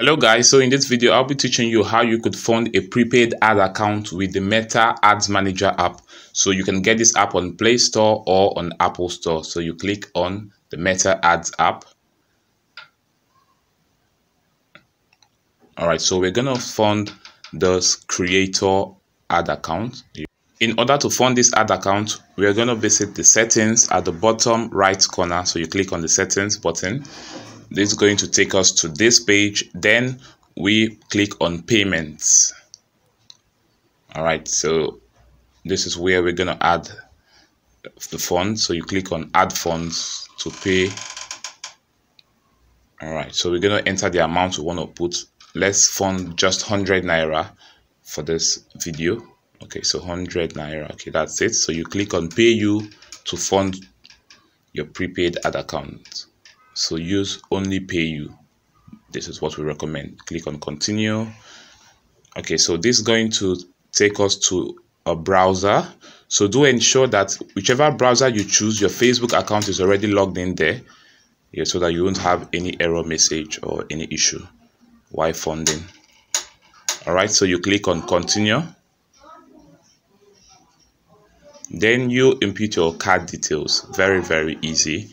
Hello guys, so in this video I'll be teaching you how you could fund a prepaid ad account with the Meta Ads Manager app. So you can get this app on Play Store or on Apple Store. So you click on the Meta Ads app. Alright, so we're gonna fund this creator ad account. In order to fund this ad account, we're gonna visit the settings at the bottom right corner. So you click on the settings button this is going to take us to this page. Then we click on payments. All right so this is where we're going to add the funds. So you click on add funds to pay. All right so we're going to enter the amount we want to put. Let's fund just 100 naira for this video. Okay so 100 naira. Okay that's it. So you click on PayU to fund your prepaid ad account so use only PayU. This is what we recommend. Click on continue. Okay so this is going to take us to a browser. So do ensure that whichever browser you choose your facebook account is already logged in there. Yeah, so that you won't have any error message or any issue while funding. All right so you click on continue. Then you input your card details. Very very easy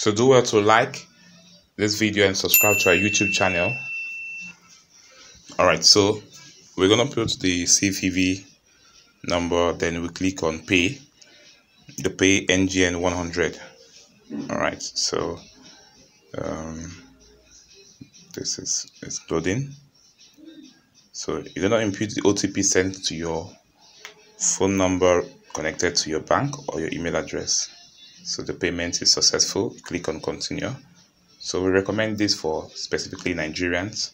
So do well to like this video and subscribe to our YouTube channel. Alright, so we're going to put the CVV number, then we click on pay, the pay NGN 100. Alright, so um, this is it's loading. So you're going to input the OTP sent to your phone number connected to your bank or your email address so the payment is successful. Click on continue. So we recommend this for specifically nigerians.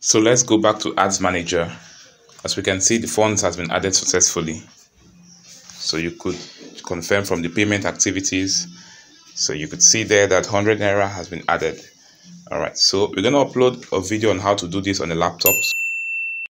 So let's go back to ads manager. As we can see the funds has been added successfully. So you could confirm from the payment activities. So you could see there that 100 naira has been added. All right. So we're going to upload a video on how to do this on a laptop